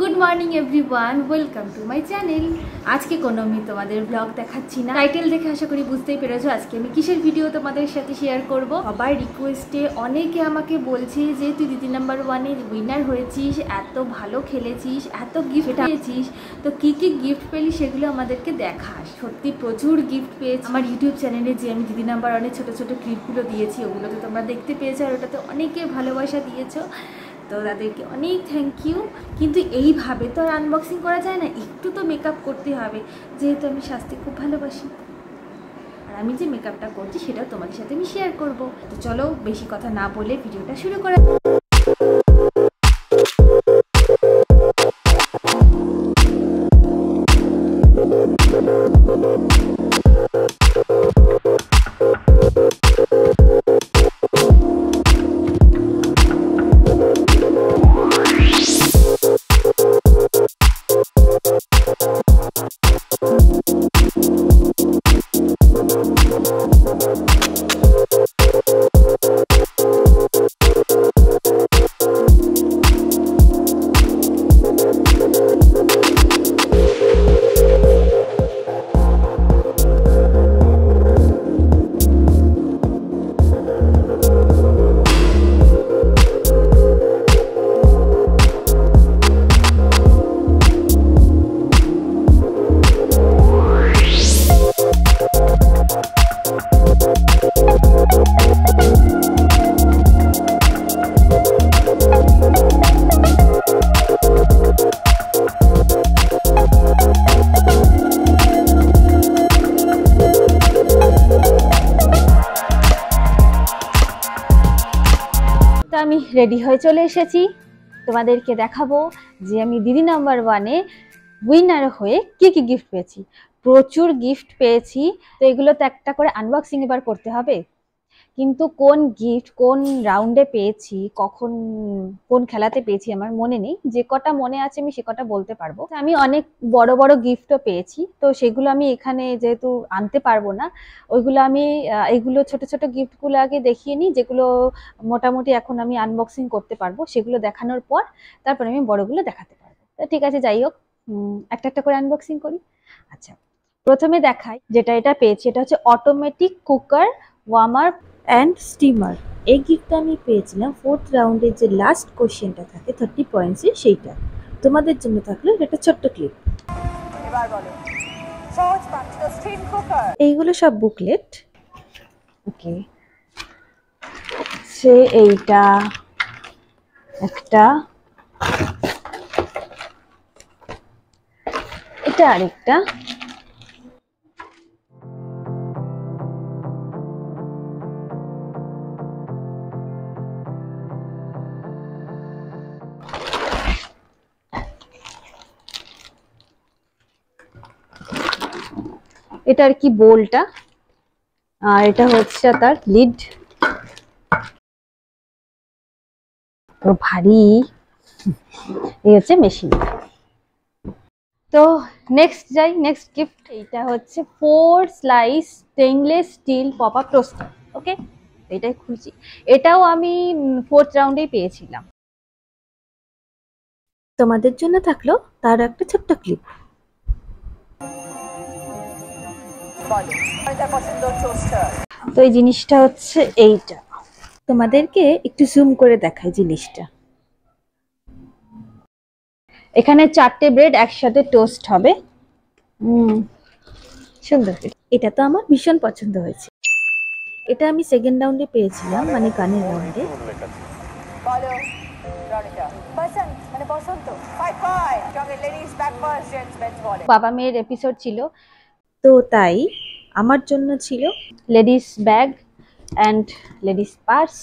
Good morning everyone welcome to my channel আজকে কোনো আমি তোমাদের ব্লগ দেখাচ্ছি না। টাইটেল দেখে আশা করি বুঝতেই পেরেছ আজকে আমি কিসের ভিডিও তোমাদের সাথে শেয়ার করব। সবার রিকোয়েস্টে অনেকে আমাকে বলছে যে তুই দিদি নাম্বার ওয়ানে উইনার হয়েছিস এত ভালো খেলেছিস এত গিফট পেয়েছিস। তো কি কি গিফট পেলি সেগুলো আমাদেরকে দেখাস। সত্যি প্রচুর গিফট পেয়েছি। আমার ইউটিউব চ্যানেলে যে আমি দিদি নাম্বার ওয়ানে ছোটো ছোটো ক্লিপগুলো দিয়েছি ওগুলো তো তোমরা দেখতে পেয়েছ আর ওটাতে অনেকে ভালোবাসা দিয়েছ। তো তাদেরকে অনেক থ্যাংক ইউ কিন্তু এইভাবে তো আর আনবক্সিং করা যায় না, একটু তো মেকআপ করতে হবে। যেহেতু আমি স্বাস্থ্য খুব ভালোবাসি। আর আমি যে মেকআপটা করছি সেটা তোমাদের সাথে আমি শেয়ার করব। তো চলো, বেশি কথা না বলে ভিডিওটা শুরু করা তো আমি রেডি হয়ে চলে এসেছি। তোমাদেরকে দেখাবো যে আমি দিদি নাম্বার ওয়ানে উইনার হয়ে কি কি গিফট পেয়েছি। প্রচুর গিফট পেয়েছি। তো এগুলো তো একটা করে আনবক্সিং এবার করতে হবে। কিন্তু কোন গিফট কোন রাউন্ডে পেয়েছি, কখন, কোন খেলাতে পেয়েছি আমার মনে নেই। যে কটা মনে আছে আমি সে কটা বলতে পারব। আমি অনেক বড় বড় গিফটও পেয়েছি। তো সেগুলো আমি এখানে যেহেতু আনতে পারব না, ওইগুলো আমি এগুলো ছোট ছোট গিফটগুলো আগে দেখিয়ে নিই, যেগুলো মোটামুটি এখন আমি আনবক্সিং করতে পারব, সেগুলো দেখানোর পর তারপর আমি বড়গুলো দেখাতে পারব। তো ঠিক আছে, যাই হোক একটা একটা করে আনবক্সিং করি। আচ্ছা প্রথমে দেখাই যেটা এটা পেয়েছি, এটা হচ্ছে automatic cooker warmer and steamer. এই গিফটটা আমি পেয়েছিলাম ফোর্থ রাউন্ডের যে লাস্ট কোশ্চেনটা থাকে থার্টি পয়েন্টসের সেইটা। তোমাদের জন্য থাকল এটা ছোট্ট ক্লিপ এবার বলো। সহজ পাচ্ছ স্টিম কুকার এইগুলো সব বুকলেট ওকে। সে এইটা একটা। এটা আরেকটা। এটা আর কি বোলটা। আর এটা হচ্ছে তার লিড ভারী। এই হচ্ছে মেশিন তো নেক্সট যাই নেক্সট গিফট এইটা হচ্ছে four slice stainless steel pop up toaster okay এটাই খুলছি এটাও আমি ফোর্থ রাউন্ডেই পেয়েছিলাম। তোমাদের জন্য থাকল তার একটা ছোট্ট ক্লিপ বলো এটা পছন্দ টোস্টার তো এই জিনিসটা হচ্ছে এইটা। তোমাদেরকে একটু জুম করে দেখাই জিনিসটা। এখানে চারটে ব্রেড একসাথে টোস্ট হবে। হুম সুন্দর এটা তো আমার ভীষণ পছন্দ হয়েছে। এটা আমি সেকেন্ড রাউন্ডে পেয়েছিলাম মানে গানের রাউন্ডে মানে বাবা মেয়ের এপিসোড ছিল। তো তাই আমার জন্য ছিল ladies bag and ladies purse.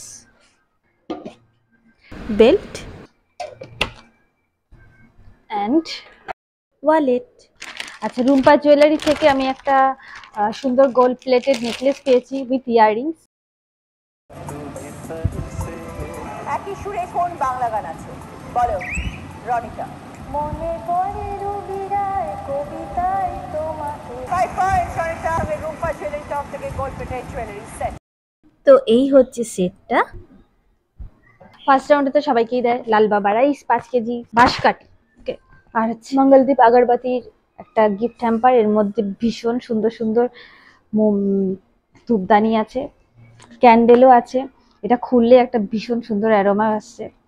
Belt and wallet. আচ্ছা রুম্পা জুয়েলারি থেকে আমি একটা সুন্দর গোল্ড প্লেটেড নেকলেস পেয়েছি উইথ ইয়াররিংস একই সুরে কোন বাংলা গান আছে? বলো, রনিতা। মনে পড়ে রবিরায় কবিতায় তোমাকে। আমি জুয়েলারি টপ থেকে জুয়েলারি সেট তো এই হচ্ছে সেটটা ফার্স্ট রাউন্ডে তো সবাইকেই দেয় লাল বাবা রাইস পাঁচ কেজি বাঁশকাঠি। ওকে আর হচ্ছে মঙ্গলদীপ আগরবাতির একটা গিফট হ্যাম্পার এর মধ্যে ভীষণ সুন্দর সুন্দর মোম- ধূপদানি আছে ক্যান্ডেলও আছে। এটা খুললে একটা ভীষণ সুন্দর অ্যারোমা আসছে।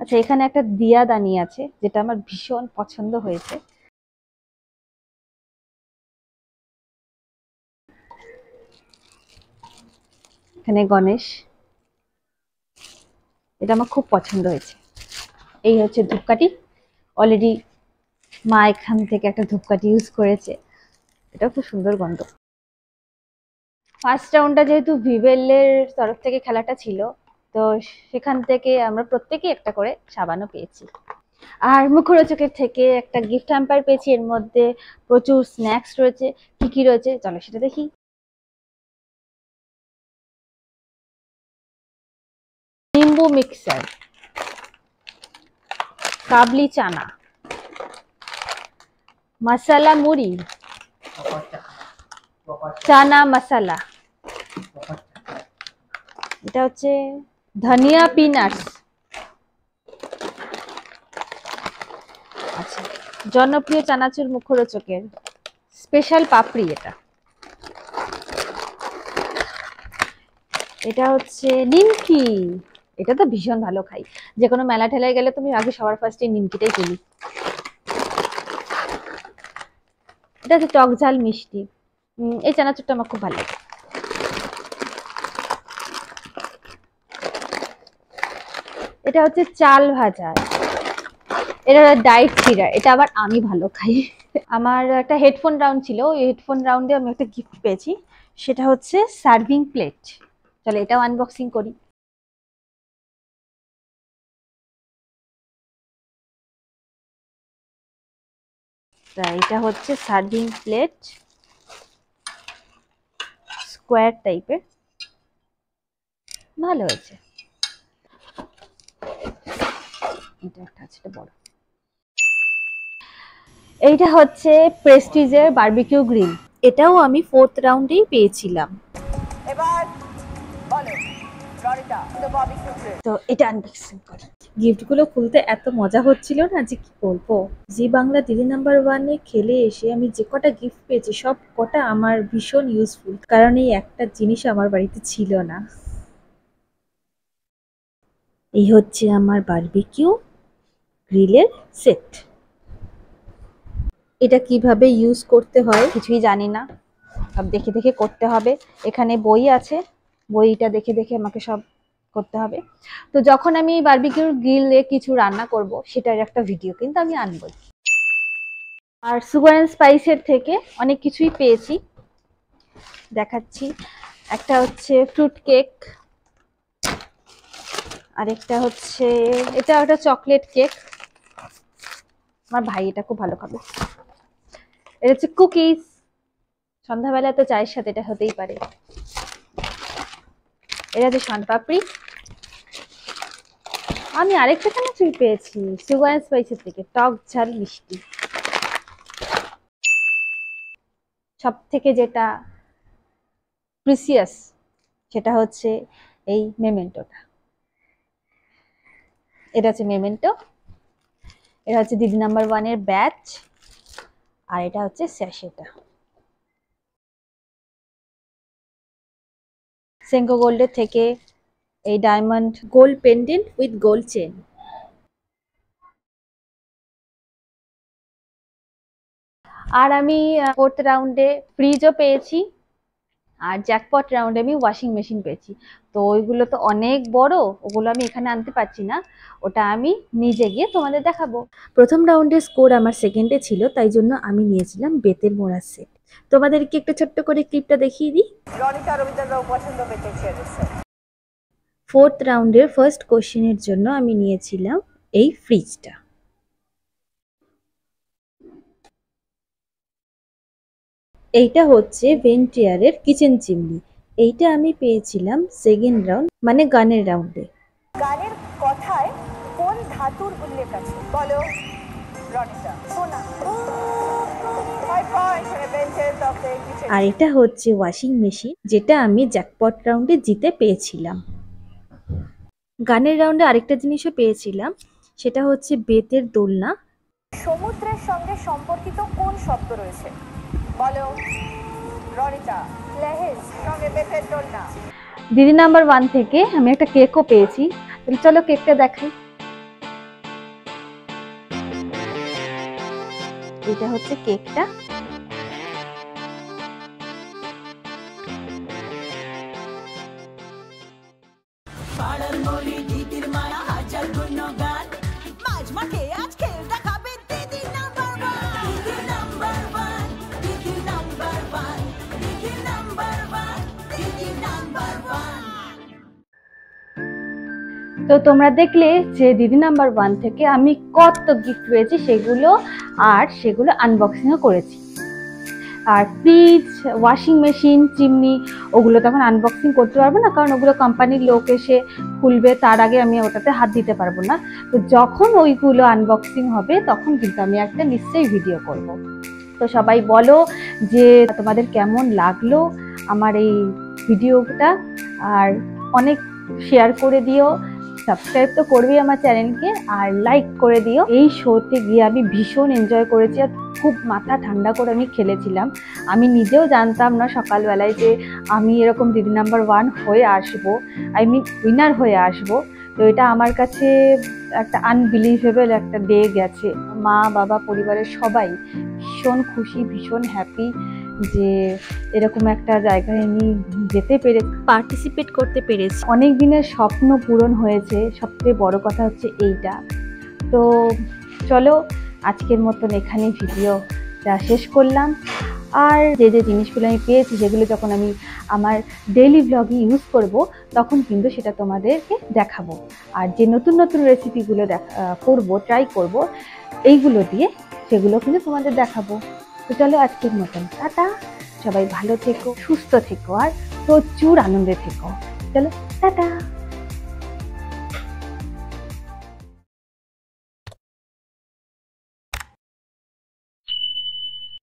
আচ্ছা এখানে একটা দিয়া দানি আছে, যেটা আমার ভীষণ পছন্দ হয়েছে। এখানে গণেশ। এটা আমার খুব পছন্দ হয়েছে। এই হচ্ছে ধূপকাঠি। অলরেডি মা এখান থেকে একটা ধূপকাঠি ইউজ করেছে। এটা খুব সুন্দর গন্ধ। ফার্স্ট রাউন্ডটা যেহেতু ভিভেলের তরফ থেকে খেলাটা ছিল তো সেখান থেকে আমরা প্রত্যেকেই একটা করে সাবানও পেয়েছি। আর মুখরোচকের থেকে একটা গিফট হ্যাম্পার পেয়েছি, এর মধ্যে প্রচুর স্ন্যাক্স রয়েছে। কি কি রয়েছে? চলো সেটা দেখি। নিম্বু মিক্সার কাবলি চানা মশালা মুড়ি চানা মশালা এটা হচ্ছে ধনিয়া পিনাটস। আচ্ছা জনপ্রিয় চানাচুর মুখরোচকের স্পেশাল পাপড়ি এটা। এটা হচ্ছে নিমকি। এটা তো ভীষণ ভালো খাই। যে কোনো মেলা ঠেলায় গেলে তুমি আগে সবার ফার্স্টে নিমকিটাই কিনি। এটা হচ্ছে টক ঝাল মিষ্টি। এই চানাচুরটা আমার খুব ভালো লাগে। এটা হচ্ছে চাল ভাজা। এটা ডাইট চিরা এটা আবার আমি ভালো খাই। আমার একটা হেডফোন রাউন্ড ছিল, ওই হেডফোন রাউন্ডে আমি একটা গিফট পেয়েছি। সেটা হচ্ছে সার্ভিং প্লেট। চলো এটাও আনবক্সিং করি। এটা হচ্ছে সার্ভিং প্লেট। স্কোয়ার টাইপের। ভালো হয়েছে। এটা একটা আছে এটা বড়। এইটা হচ্ছে প্রেস্টিজের বারবিকিউ গ্রিল এটাও আমি ফোর্থ রাউন্ডেই পেয়েছিলাম। এবার বলো তো এটা আনবক্সিং করি। গিফটগুলো খুলতে এত মজা হচ্ছিল না যে কি বলব? জি বাংলা দিদি নাম্বার ওয়ানে খেলে এসে আমি যে কটা গিফট পেয়েছি সব কটা আমার ভীষণ ইউজফুল কারণ এই একটা জিনিস আমার বাড়িতে ছিল না। এই হচ্ছে আমার বারবিকিউ গ্রিলের সেট। এটা কীভাবে ইউজ করতে হয় কিছুই জানি না। সব দেখে দেখে করতে হবে। এখানে বই আছে। বইটা দেখে দেখে আমাকে সব করতে হবে। তো যখন আমি বারবিকিউর গ্রিলে কিছু রান্না করব, সেটার একটা ভিডিও কিন্তু আমি আনবই। আর সুগার অ্যান্ড স্পাইসের থেকে অনেক কিছুই পেয়েছি। দেখাচ্ছি। একটা হচ্ছে ফ্রুট কেক আরেকটা হচ্ছে, এটা একটা চকলেট কেক আমার ভাই এটা খুব ভালো খাবে। এটা হচ্ছে কুকিজ। সন্ধ্যাবেলা তো চায়ের সাথে এটা হতেই পারে। এটা হচ্ছে শনপাপড়ি আমি আরেকটা চানাচুর পেয়েছি? সুগার স্পাইসের থেকে, টক ঝাল মিষ্টি। সব থেকে যেটা প্রিসিয়াস সেটা হচ্ছে এই মেমেন্টোটা। এটা হচ্ছে মেমেন্টো। এটা হচ্ছে দিদি নাম্বার ওয়ানের ব্যাচ, আর এটা হচ্ছে স্যাশেটা। সেঙ্কো গোল্ডের থেকে এই diamond gold pendant with gold chain আর আমি ফোর্থ রাউন্ডে ফ্রিজও পেয়েছি। আর জ্যাকপট রাউন্ডে আমি ওয়াশিং মেশিন পেয়েছি। তো ওইগুলো তো অনেক বড় ওগুলো আমি এখানে আনতে পারছি না। ওটা আমি নিজে গিয়ে তোমাদের দেখাবো। প্রথম রাউন্ডের স্কোর আমার সেকেন্ডে ছিল তাই জন্য আমি নিয়েছিলাম বেতের মোড়ার সেট তোমাদেরকে একটা ছোট্ট করে ক্লিপটা দেখিয়ে দিই। রবীন্দ্ররাও পছন্দ ফোর্থ রাউন্ডের ফার্স্ট কোশ্চেনের জন্য আমি নিয়েছিলাম এই ফ্রিজটা এইটা হচ্ছে ভেন্টিয়ারের কিচেন চিমনি এইটা আমি পেয়েছিলাম সেকেন্ড রাউন্ড মানে গানের রাউন্ডে গানের কথায় কোন ধাতুর উল্লেখ আছে? বলো। সোনা। আর এটা হচ্ছে ওয়াশিং মেশিন যেটা আমি জ্যাকপট রাউন্ডে জিতে পেয়েছিলাম। গানের রাউন্ডে আরেকটা জিনিসও পেয়েছিলাম সেটা হচ্ছে বেতের দোলনা। সমুদ্রের সঙ্গে সম্পর্কিত কোন শব্দ রয়েছে? বলো রনিতা লেহেজ সঙ্গে বেতের দোলনা দিদি নাম্বার ওয়ান থেকে আমি একটা কেকও পেয়েছি। তাহলে চলো কেকটা দেখাই। এটা হচ্ছে কেকটা পাড়ার তো তোমরা দেখলে যে দিদি নাম্বার ওয়ান থেকে আমি কত গিফট পেয়েছি সেগুলো আর সেগুলো আনবক্সিংও করেছি। আর ফ্রিজ ওয়াশিং মেশিন চিমনি ওগুলো তখন আনবক্সিং করতে পারব না, কারণ ওগুলো কোম্পানির লোক এসে খুলবে, তার আগে আমি ওটাতে হাত দিতে পারব না। তো যখন ওইগুলো আনবক্সিং হবে, তখন কিন্তু আমি একটা নিশ্চয়ই ভিডিও করব। তো সবাই বলো যে তোমাদের কেমন লাগল আমার এই ভিডিওটা আর অনেক শেয়ার করে দিও। সাবস্ক্রাইব তো করবেই আমার চ্যানেলকে আর লাইক করে দিও। এই শোতে গিয়ে আমি ভীষণ এনজয় করেছি আর খুব মাথা ঠান্ডা করে আমি খেলেছিলাম। আমি নিজেও জানতাম না সকালবেলায় যে আমি এরকম দিদি নাম্বার ওয়ান হয়ে আসব আই মিন উইনার হয়ে আসব। তো এটা আমার কাছে একটা আনবিলিভেবল একটা ডে গেছে। মা, বাবা, পরিবারের সবাই ভীষণ খুশি, ভীষণ হ্যাপি যে এরকম একটা জায়গায় আমি যেতে পেরে পার্টিসিপেট করতে পেরেছি। অনেক দিনের স্বপ্ন পূরণ হয়েছে, সবচেয়ে বড় কথা হচ্ছে এইটা। তো চলো, আজকের মতন এখানে ভিডিওটা শেষ করলাম। আর যে যে জিনিসগুলো আমি পেয়েছি, যেগুলো যখন আমি আমার ডেইলি ব্লগে ইউজ করব, তখন কিন্তু সেটা তোমাদেরকে দেখাবো। আর যে নতুন নতুন রেসিপিগুলো দেখা করব ট্রাই করব, এইগুলো দিয়ে সেগুলো কিন্তু তোমাদের দেখাবো। তো চলো আজকের মতন। টাটা। সবাই ভালো থেকো, সুস্থ থেকো, আর প্রচুর আনন্দে থেকো। চলো, টাটা।